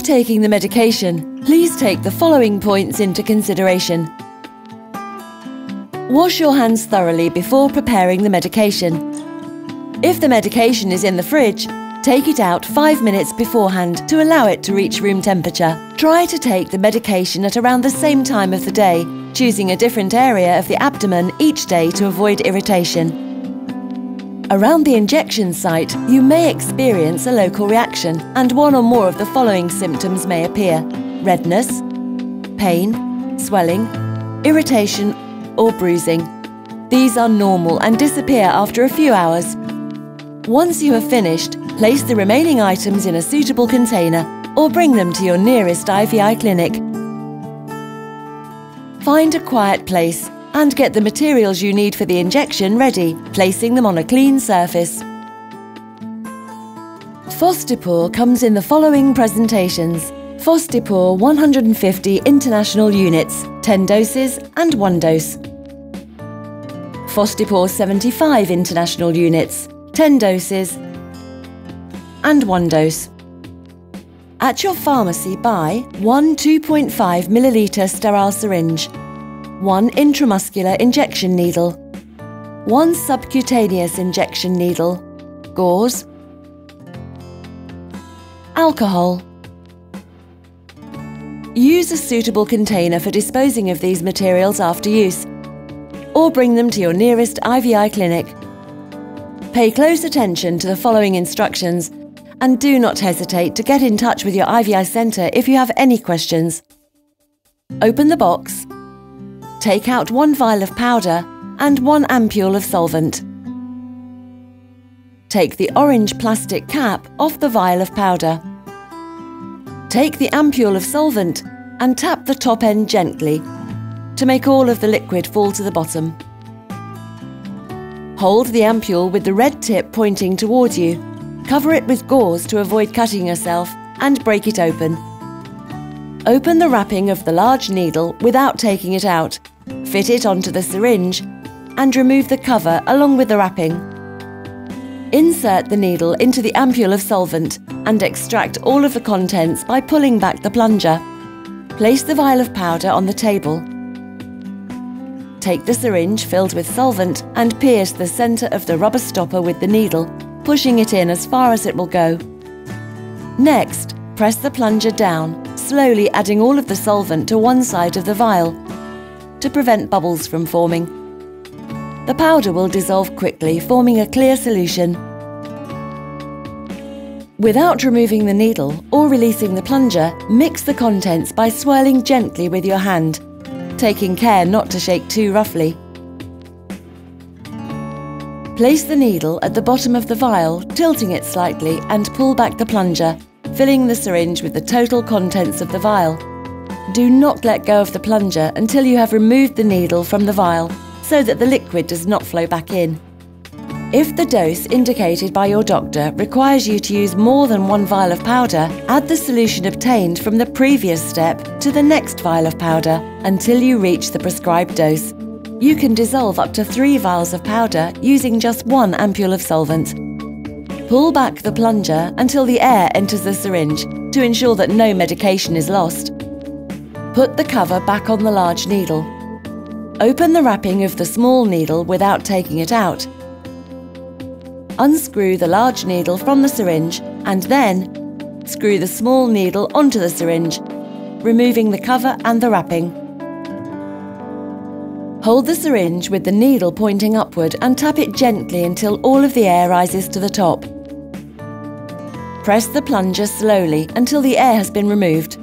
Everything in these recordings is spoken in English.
taking the medication, please take the following points into consideration. Wash your hands thoroughly before preparing the medication. If the medication is in the fridge, take it out five minutes beforehand to allow it to reach room temperature. Try to take the medication at around the same time of the day, choosing a different area of the abdomen each day to avoid irritation. Around the injection site, you may experience a local reaction and one or more of the following symptoms may appear. Redness, pain, swelling, irritation or bruising. These are normal and disappear after a few hours. Once you have finished, place the remaining items in a suitable container or bring them to your nearest IVI clinic. Find a quiet place and get the materials you need for the injection ready, placing them on a clean surface. Fostipur comes in the following presentations. Fostipur 150 international units, 10 doses and 1 dose. Fostipur 75 international units, 10 doses and 1 dose. At your pharmacy buy one 2.5 milliliter sterile syringe one intramuscular injection needle, one subcutaneous injection needle, gauze, alcohol. Use a suitable container for disposing of these materials after use, or bring them to your nearest IVI clinic. Pay close attention to the following instructions and do not hesitate to get in touch with your IVI centre if you have any questions. Open the box Take out one vial of powder and one ampule of solvent. Take the orange plastic cap off the vial of powder. Take the ampule of solvent and tap the top end gently to make all of the liquid fall to the bottom. Hold the ampule with the red tip pointing towards you. Cover it with gauze to avoid cutting yourself and break it open. Open the wrapping of the large needle without taking it out. Fit it onto the syringe and remove the cover along with the wrapping. Insert the needle into the ampule of solvent and extract all of the contents by pulling back the plunger. Place the vial of powder on the table. Take the syringe filled with solvent and pierce the centre of the rubber stopper with the needle, pushing it in as far as it will go. Next, press the plunger down slowly adding all of the solvent to one side of the vial to prevent bubbles from forming. The powder will dissolve quickly, forming a clear solution. Without removing the needle or releasing the plunger, mix the contents by swirling gently with your hand, taking care not to shake too roughly. Place the needle at the bottom of the vial, tilting it slightly and pull back the plunger filling the syringe with the total contents of the vial. Do not let go of the plunger until you have removed the needle from the vial so that the liquid does not flow back in. If the dose indicated by your doctor requires you to use more than one vial of powder, add the solution obtained from the previous step to the next vial of powder until you reach the prescribed dose. You can dissolve up to three vials of powder using just one ampule of solvent Pull back the plunger until the air enters the syringe to ensure that no medication is lost. Put the cover back on the large needle. Open the wrapping of the small needle without taking it out. Unscrew the large needle from the syringe and then screw the small needle onto the syringe, removing the cover and the wrapping. Hold the syringe with the needle pointing upward and tap it gently until all of the air rises to the top. Press the plunger slowly until the air has been removed.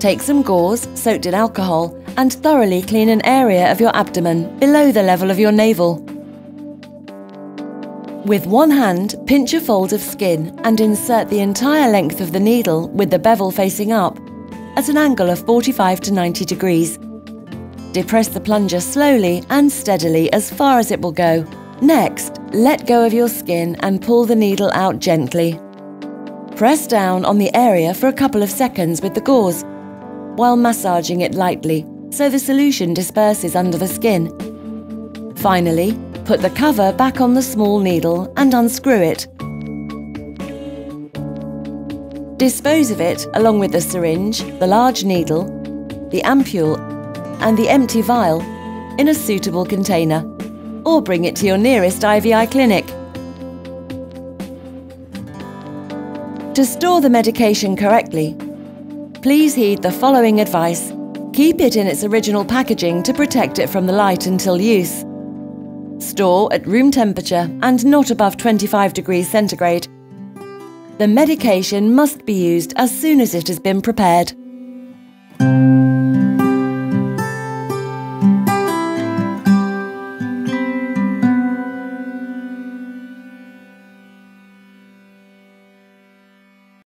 Take some gauze soaked in alcohol and thoroughly clean an area of your abdomen below the level of your navel. With one hand, pinch a fold of skin and insert the entire length of the needle with the bevel facing up at an angle of 45 to 90 degrees. Depress the plunger slowly and steadily as far as it will go. Next, let go of your skin and pull the needle out gently. Press down on the area for a couple of seconds with the gauze, while massaging it lightly so the solution disperses under the skin. Finally, put the cover back on the small needle and unscrew it. Dispose of it along with the syringe, the large needle, the ampule, and the empty vial in a suitable container, or bring it to your nearest IVI clinic. To store the medication correctly, please heed the following advice. Keep it in its original packaging to protect it from the light until use. Store at room temperature and not above 25 degrees centigrade. The medication must be used as soon as it has been prepared.